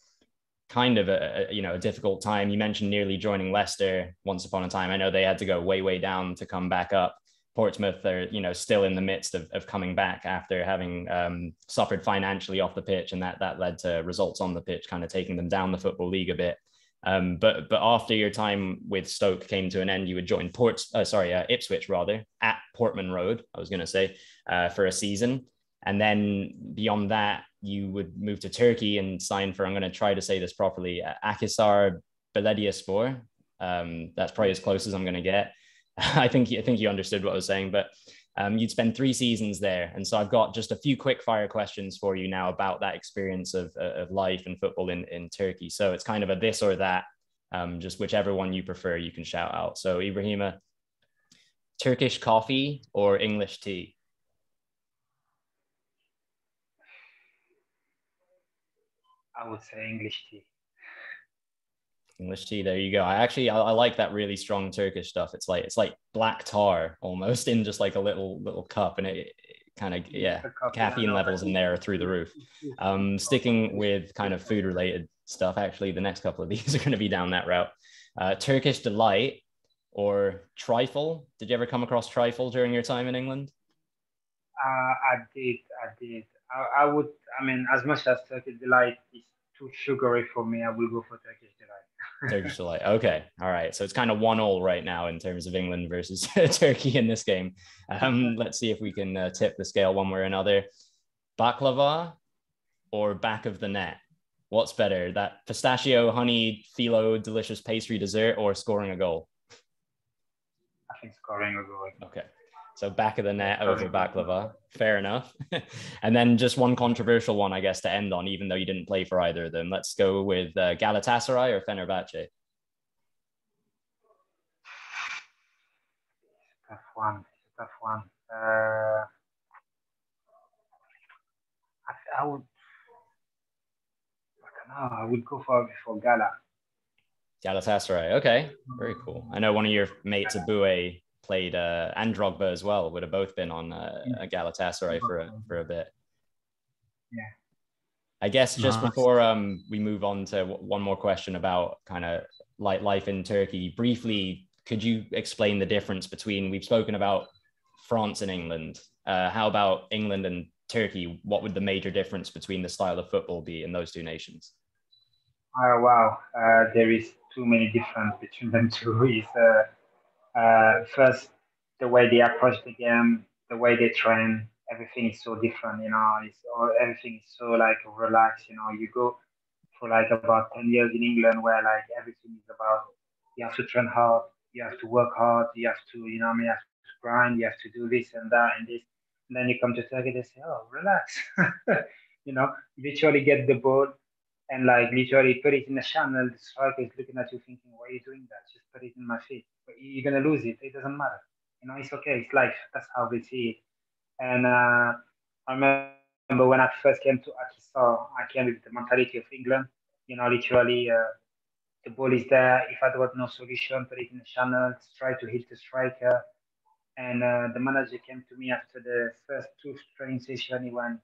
kind of a, a, you know a difficult time. You mentioned nearly joining Leicester once upon a time. I know they had to go way way down to come back up. Portsmouth are you know still in the midst of, of coming back after having um, suffered financially off the pitch, and that that led to results on the pitch, kind of taking them down the football league a bit. Um, but but after your time with Stoke came to an end, you would join Ports, uh, sorry, uh, Ipswich rather at Portman Road. I was going to say uh, for a season, and then beyond that, you would move to Turkey and sign for. I'm going to try to say this properly. Akhisar Belediyespor. Um, that's probably as close as I'm going to get. [LAUGHS] I think I think you understood what I was saying, but um, you'd spend three seasons there, and so I've got just a few quick fire questions for you now about that experience of, uh, of life and football in, in Turkey. So it's kind of a this or that, um, just whichever one you prefer, you can shout out. So Ibrahima, Turkish coffee or English tea? I would say English tea. English tea. There you go. I actually I, I, like that really strong Turkish stuff. It's like it's like black tar almost [LAUGHS] in just like a little little cup, and it, it kind of yeah, caffeine levels in there through the roof. Um, sticking with kind of food related stuff. Actually, the next couple of [LAUGHS] these are going to be down that route. Uh, Turkish delight or trifle. Did you ever come across trifle during your time in England? Uh, I did. I did. I, I would. I mean, as much as Turkish delight is too sugary for me, I will go for Turkish delight. Turkish delight. Okay, all right. So it's kind of one all right now in terms of England versus [LAUGHS] Turkey in this game. Um, let's see if we can uh, tip the scale one way or another. Baklava or back of the net? What's better, that pistachio, honey, phyllo, delicious pastry dessert, or scoring a goal? I think scoring a goal. Okay. So back of the net over baklava. Fair enough. [LAUGHS] and then just one controversial one, I guess, to end on, even though you didn't play for either of them. Let's go with uh, Galatasaray or Fenerbahce. Tough one. Tough one. Uh, I, I would. I don't know. I would go for for Gala. Galatasaray. Okay, very cool. I know one of your mates, Eboué, played uh, and Drogba as well. Would have both been on uh, a Galatasaray for a, for a bit. Yeah. I guess just nice. before um, we move on to w- one more question about kind of like life in Turkey, briefly, could you explain the difference between we've spoken about France and England? Uh, how about England and Turkey? What would the major difference between the style of football be in those two nations? Oh wow, uh, there is too many difference between them two. [LAUGHS] Is Uh, first the way they approach the game, the way they train, everything is so different. You know, it's all, everything is so like relaxed. You know, you go for like about ten years in England where like everything is about you have to train hard, you have to work hard, you have to you know I mean you have to grind, you have to do this and that and this. And then you come to Turkey, they say, oh, relax. [LAUGHS] you know, literally get the ball and like literally put it in the channel. The striker is looking at you thinking, why are you doing that? Just put it in my feet you're gonna lose it. It doesn't matter. You know, it's okay. It's life. That's how they see it. And uh, I remember when I first came to Akhisar, I came with the mentality of England. You know, literally, uh, the ball is there. If I got no solution, put it in the channel, try to hit the striker. And uh, the manager came to me after the first two training session. He went,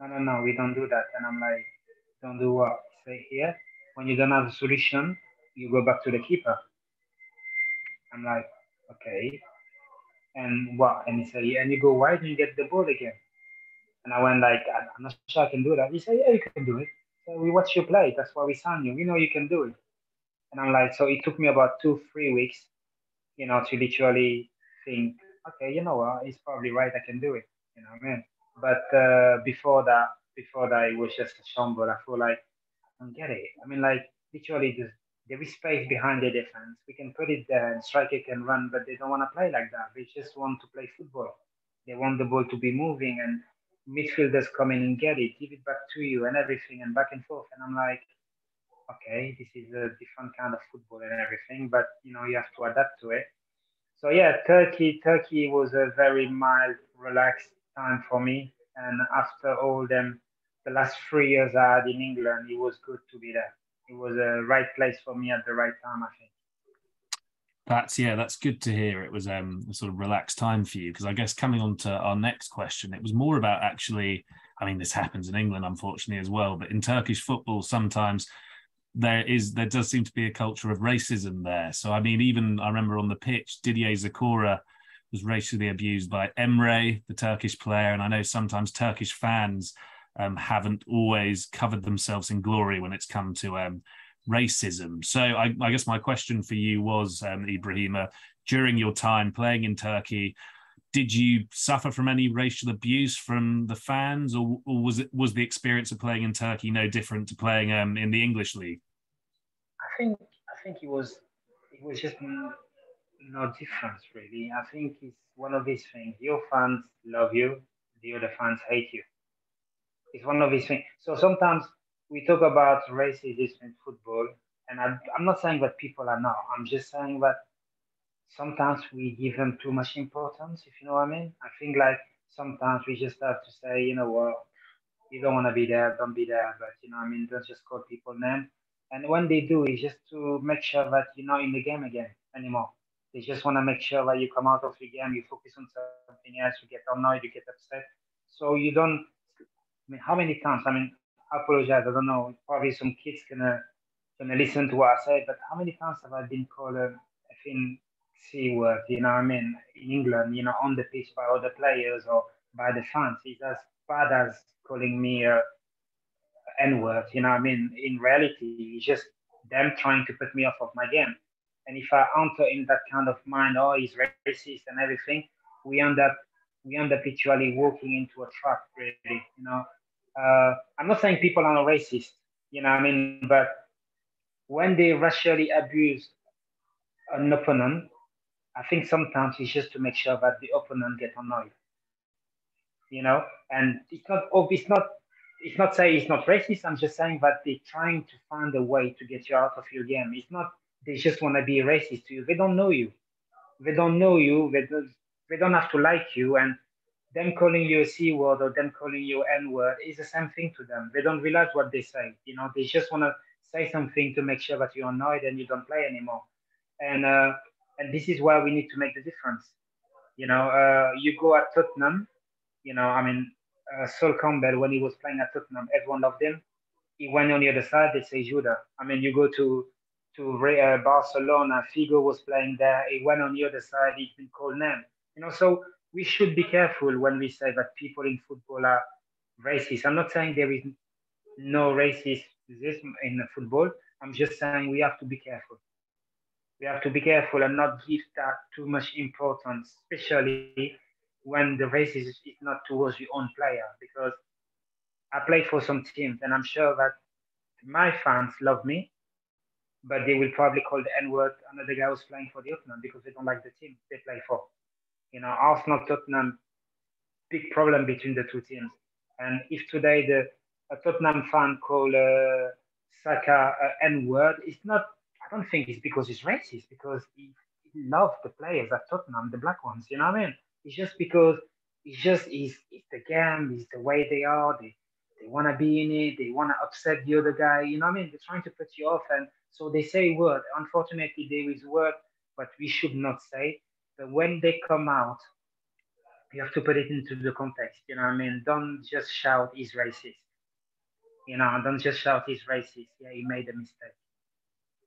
"No, no, no, we don't do that." And I'm like, "Don't do what?" Say here. When you don't have a solution, you go back to the keeper. I'm like, okay. And what? And he said. And you go, why didn't you get the ball again? And I went like, I'm not sure I can do that. He said, yeah, you can do it. So we watch you play. That's why we signed you. We know you can do it. And I'm like, so it took me about two, three weeks, you know, to literally think, okay, you know what, he's probably right. I can do it. You know what I mean? But uh, before that, before that, it was just a shamble. I feel like I don't get it. I mean, like literally just there is space behind the defense. We can put it there and striker can run, but they don't want to play like that. They just want to play football. They want the ball to be moving and midfielders come in and get it, give it back to you and everything and back and forth. And I'm like, okay, this is a different kind of football and everything, but you know, you have to adapt to it. So yeah, Turkey, Turkey was a very mild, relaxed time for me. And after all them, the last three years I had in England, it was good to be there it was a right place for me at the right time. I think. That's yeah, that's good to hear. It was um, a sort of relaxed time for you because I guess coming on to our next question, it was more about actually. I mean, this happens in England, unfortunately, as well. But in Turkish football, sometimes there is there does seem to be a culture of racism there. So I mean, even I remember on the pitch, Didier Zokora was racially abused by Emre, the Turkish player, and I know sometimes Turkish fans um, haven't always covered themselves in glory when it's come to um, racism. So I, I, guess my question for you was, um, Ibrahima, during your time playing in Turkey, did you suffer from any racial abuse from the fans, or, or was it was the experience of playing in Turkey no different to playing um, in the English league? I think I think it was it was just no difference really. I think it's one of these things. Your fans love you, the other fans hate you. It's one of these things. So sometimes we talk about racism in football, and I, I'm not saying that people are not. I'm just saying that sometimes we give them too much importance, if you know what I mean. I think like sometimes we just have to say, you know what, you don't want to be there, don't be there. But you know, I mean, don't just call people names. And when they do, it's just to make sure that you're not in the game again anymore. They just want to make sure that you come out of the game, you focus on something else, you get annoyed, you get upset. So you don't mean, how many times? I mean, I apologize. I don't know. Probably some kids gonna gonna listen to what I say, but how many times have I been called a, fin c word? You know, I mean, in England, you know, on the pitch by other players or by the fans, it's as bad as calling me a n word. You know, I mean, in reality, it's just them trying to put me off of my game. And if I enter in that kind of mind, oh, he's racist and everything, we end up we end up actually walking into a trap, really. You know, uh, I'm not saying people are racist, you know, I mean, but when they racially abuse an opponent, I think sometimes it's just to make sure that the opponent get annoyed. You know, and it's not. It's not. It's not saying it's not racist. I'm just saying that they're trying to find a way to get you out of your game. It's not. They just want to be racist to you. They don't know you. They don't know you. They don't. They don't have to like you. And them calling you a c word or them calling you n word is the same thing to them. They don't realize what they say. You know, they just want to say something to make sure that you're annoyed and you don't play anymore. And uh, and this is where we need to make the difference. You know, uh, you go at Tottenham. You know, I mean, uh, Sol Campbell when he was playing at Tottenham, everyone loved him. He went on the other side. They say Judah. I mean, you go to to uh, Barcelona. Figo was playing there. He went on the other side. He's been called name. You know, so we should be careful when we say that people in football are racist. I'm not saying there is no racism in football. I'm just saying we have to be careful we have to be careful and not give that too much importance, especially when the race is, not towards your own player. Because I played for some teams and I'm sure that my fans love me, but they will probably call the N word another guy who's playing for the Tottenham because they don't like the team they play for. You know, Arsenal, Tottenham, big problem between the two teams. And if today the a Tottenham fan call uh, Saka uh, N word, it's not I don't think it's because he's racist, because he, he loves the players at Tottenham, the black ones. You know what I mean? It's just because it's just it's, it's the game, it's the way they are. They they want to be in it. They want to upset the other guy. You know what I mean? They're trying to put you off, and so they say word. Unfortunately, there is word, but we should not say. But when they come out, you have to put it into the context. You know what I mean? Don't just shout he's racist. You know, don't just shout he's racist. Yeah, he made a mistake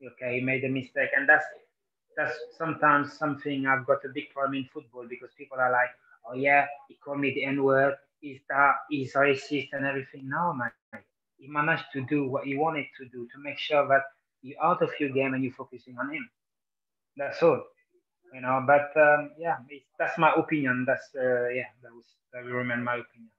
okay, he made a mistake. And that's that's sometimes something I've got a big problem in football because people are like, oh yeah, he called me the N-word, he's that, he's racist and everything. No, man. He managed to do what he wanted to do to make sure that you're out of your game and you're focusing on him. That's all. You know, but um, yeah, that's my opinion. That's uh, yeah, that was that will remain my opinion.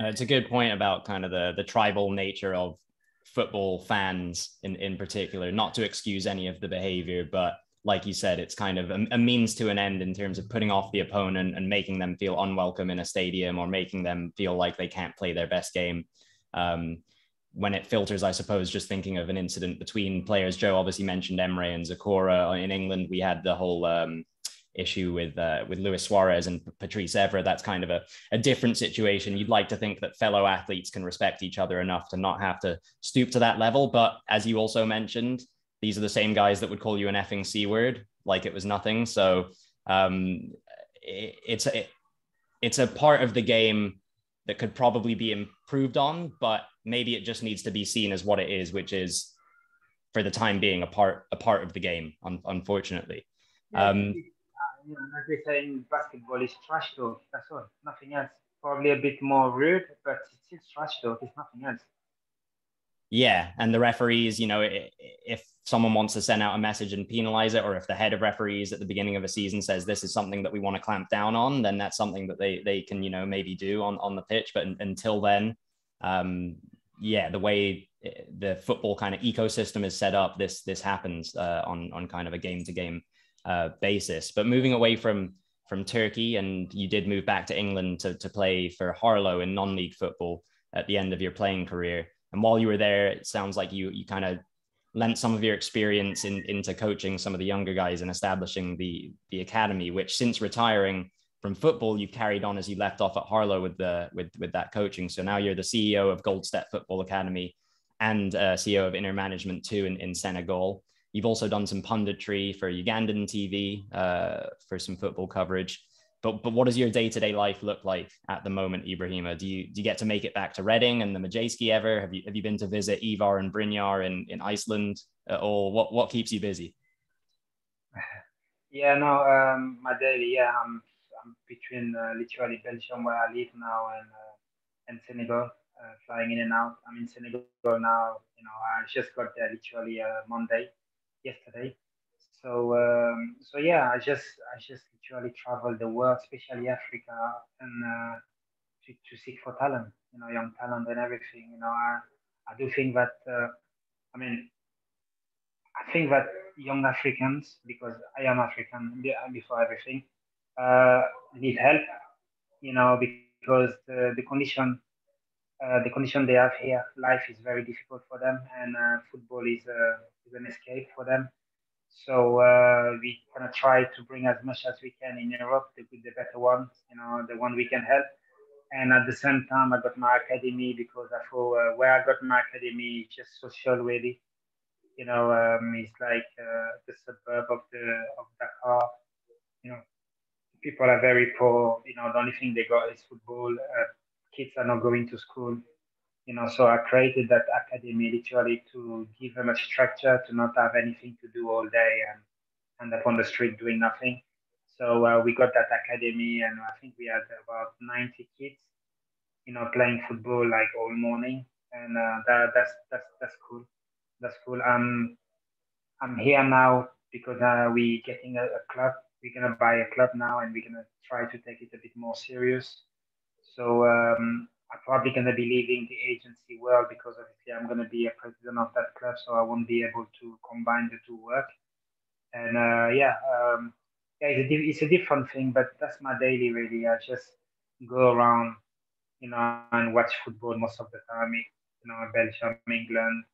Uh, it's a good point about kind of the the tribal nature of football fans in, in particular, not to excuse any of the behavior, but like you said, it's kind of a, a, means to an end in terms of putting off the opponent and making them feel unwelcome in a stadium or making them feel like they can't play their best game. Um, when it filters, I suppose, just thinking of an incident between players. Joe obviously mentioned Emre and Zokora. In England, we had the whole um, issue with uh, with Luis Suarez and Patrice Evra. That's kind of a, a different situation. You'd like to think that fellow athletes can respect each other enough to not have to stoop to that level. But as you also mentioned, these are the same guys that would call you an effing c word like it was nothing. So um, it, it's it, it's a part of the game that could probably be improved on, but maybe it just needs to be seen as what it is, which is for the time being a part a part of the game. Un- unfortunately. Yeah, um, you know, as they say in basketball, it's trash talk. That's all, nothing else. Probably a bit more rude, but it's still trash talk. It's nothing else. Yeah, and the referees, you know, if someone wants to send out a message and penalize it, or if the head of referees at the beginning of a season says this is something that we want to clamp down on, then that's something that they they can, you know, maybe do on on the pitch. But until then, um, yeah, the way eh, the football kind of ecosystem is set up, this this happens uh, on on kind of a game to game basis. But moving away from from Turkey, and you did move back to England to, to play for Harlow in non-league football at the end of your playing career. And while you were there, it sounds like you you kind of lent some of your experience in, into coaching some of the younger guys and establishing the the academy, which since retiring from football, you've carried on as you left off at Harlow with the with with that coaching. So now you're the CEO of Goldstep Football Academy and uh, CEO of Inner Management too in, in Senegal. You've also done some punditry for Ugandan TV uh, for some football coverage. But, but what does your day to day life look like at the moment, Ibrahima? Do you do you get to make it back to Reading and the Madejski ever? Have you have you been to visit Ivar and Brynjar in, in Iceland at all? What what keeps you busy? Yeah, no, um, my daily, yeah, I'm I'm between uh, literally Belgium where I live now and uh, and Senegal, uh, flying in and out. I'm in Senegal now. You know, I just got there literally uh, Monday yesterday. So um, so yeah, I just I just literally travel the world, especially Africa, and uh, to, to seek for talent, you know, young talent and everything. You know, I I do think that uh, I mean I think that young Africans, because I am African before everything, uh, need help. You know, because the, the condition uh, the condition they have here, life is very difficult for them, and uh, football is, uh, is an escape for them. So uh, we kind of try to bring as much as we can in Europe, the the better ones, you know, the one we can help. And at the same time, I got my academy because I thought uh, where I got my academy is just social really. You know, um, it's like uh, the suburb of the of Dakar. You know, people are very poor. You know, the only thing they got is football. Uh, kids are not going to school. You know, so I created that academy literally to give them a structure to not have anything to do all day and end up on the street doing nothing. So uh, we got that academy, and I think we had about 90 kids, you know, playing football like all morning, and uh, that, that's that's that's cool. That's cool. I'm I'm here now because uh, we getting a, a club. We're gonna buy a club now, and we're gonna try to take it a bit more serious. So um, I'm probably going to be leaving the agency world because obviously I'm going to be a president of that club, so I won't be able to combine the two work. And uh, yeah, um, yeah, it's a, it's a different thing, but that's my daily really. I just go around, you know, and watch football most of the time. You know, Belgium, England,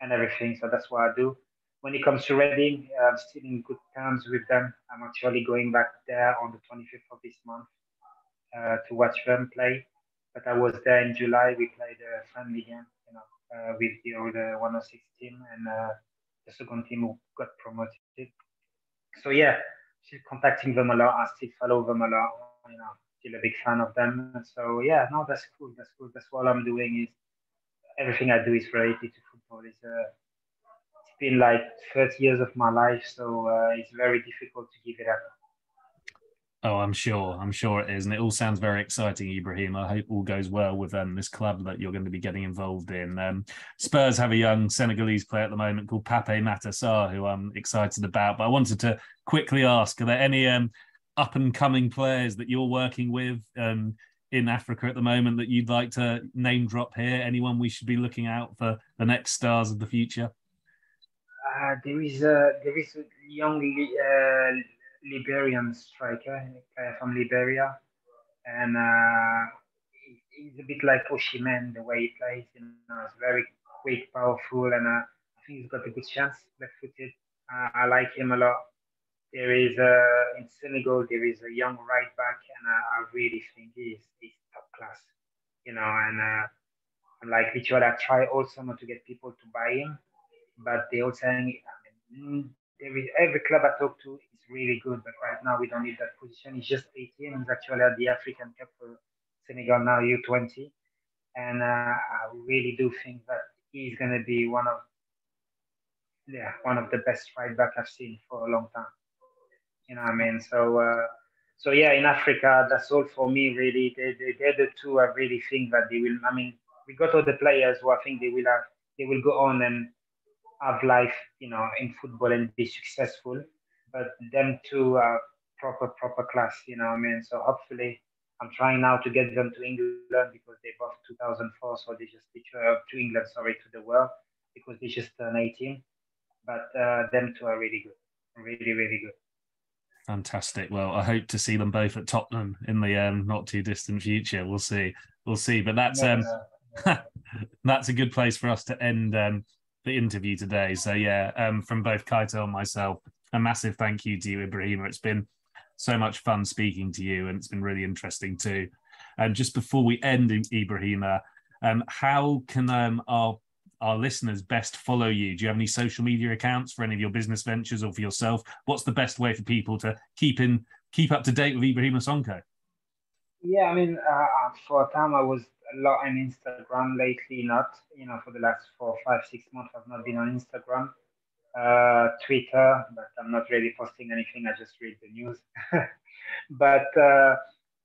and everything. So that's what I do. When it comes to Reading, I'm still in good terms with them. I'm actually going back there on the 25th of this month uh, to watch them play. But I was there in July. We played a friendly game, you know, uh, with the old 106 team and uh, the second team who got promoted. So yeah, she's contacting them a lot. I still follow them a lot. You know, still a big fan of them. So yeah, no, that's cool. That's cool. That's what I'm doing. Is everything I do is related to football. It's uh, it's been like 30 years of my life, so uh, it's very difficult to give it up. Oh, I'm sure. I'm sure it is, and it all sounds very exciting, Ibrahim. I hope all goes well with um, this club that you're going to be getting involved in. Um, Spurs have a young Senegalese player at the moment called Pape Matar Sarr, who I'm excited about. But I wanted to quickly ask: Are there any um, up and coming players that you're working with um, in Africa at the moment that you'd like to name drop here? Anyone we should be looking out for the next stars of the future? Uh, there is a there is young uh, Liberian striker from Liberia, and uh, he's a bit like Osimhen the way he plays. You know, he's very quick, powerful, and uh, I think he's got a good chance left-footed. Uh, I like him a lot. There is uh, in Senegal there is a young right back, and I really think he's he's top class. You know, and uh, I'm like I try also not to get people to buy him, but they all I mean, every every club I talk to is really good, but right now we don't need that position. He's just 18. He's actually at the African Cup for Senegal now, U20, and uh, I really do think that he's going to be one of yeah one of the best right back I've seen for a long time. You know what I mean? So. Uh, so yeah, in Africa, that's all for me. Really, they, they, they're the two I really think that they will. I mean, we got all the players who I think they will have. They will go on and have life, you know, in football and be successful. But them two are proper, proper class, you know what I mean? So hopefully I'm trying now to get them to England because they both 2004, so they just uh, to England, sorry, to the world because they just turned 18. But uh, them two are really good, really, really good. Fantastic. Well, I hope to see them both at Tottenham in the um, not too distant future. We'll see. We'll see. But that's um, [LAUGHS] that's a good place for us to end um, the interview today. So yeah, um, from both Keitel and myself, a massive thank you to you, Ibrahima. It's been so much fun speaking to you, and it's been really interesting too. And just before we end, Ibrahima, um, how can um, our our listeners best follow you? Do you have any social media accounts for any of your business ventures or for yourself? What's the best way for people to keep in keep up to date with Ibrahima Sonko? Yeah, I mean, uh, for a time I was a lot on Instagram lately, not, you know, for the last four, five, six months, I've not been on Instagram. Uh, Twitter, but I'm not really posting anything. I just read the news. [LAUGHS] but uh,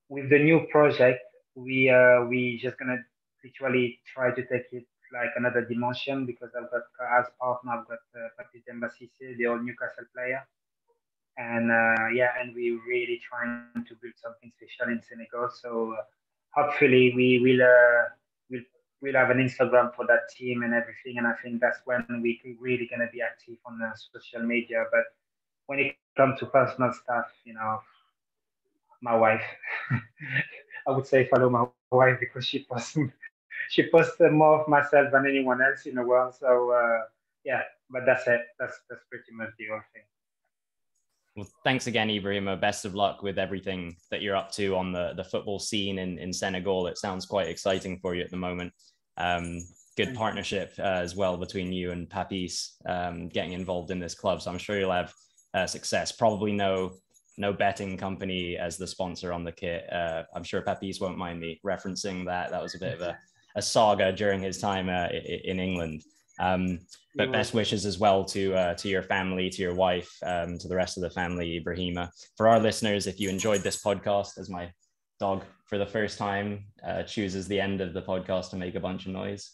with the new project, we uh, we just gonna literally try to take it like another dimension because I've got as partner I've got uh, Papis Demba the old Newcastle player, and uh, yeah, and we really trying to build something special in Senegal. So uh, hopefully we will uh, will we'll have an Instagram for that team and everything. And I think that's when we really going to be active on the social media. But when it comes to personal stuff, you know, my wife, [LAUGHS] I would say follow my wife because she posts [LAUGHS] she posts more of myself than anyone else in the world. So uh, yeah, but that's it. That's that's pretty much the whole thing. Well, thanks again, Ibrahima. Best of luck with everything that you're up to on the, the football scene in, in Senegal. It sounds quite exciting for you at the moment. Um, good partnership uh, as well between you and Papis um, getting involved in this club. So I'm sure you'll have uh, success. Probably no no betting company as the sponsor on the kit. Uh, I'm sure Papis won't mind me referencing that. That was a bit of a, a saga during his time uh, in England. Um, but best wishes as well to uh, to your family, to your wife, um, to the rest of the family, Ibrahima. For our listeners, if you enjoyed this podcast, as my dog for the first time uh, chooses the end of the podcast to make a bunch of noise,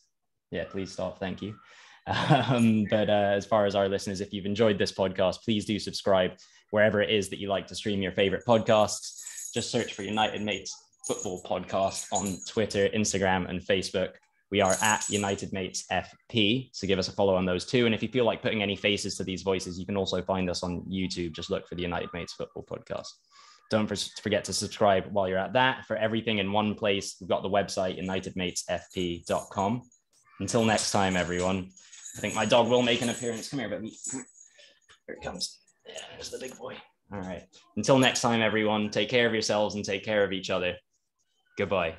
yeah, please stop. Thank you. [LAUGHS] Um, but uh, as far as our listeners, if you've enjoyed this podcast, please do subscribe wherever it is that you like to stream your favorite podcasts. Just search for United Mates Football Podcast on Twitter, Instagram, and Facebook. We are at United Mates FP. So give us a follow on those too. And if you feel like putting any faces to these voices, you can also find us on YouTube. Just look for the United Mates Football Podcast. Don't forget to subscribe while you're at that. For everything in one place, we've got the website unitedmatesfp.com. Until next time, everyone. I think my dog will make an appearance. Come here, baby. Here it comes. Yeah, there's the big boy. All right. Until next time, everyone, take care of yourselves and take care of each other. Goodbye.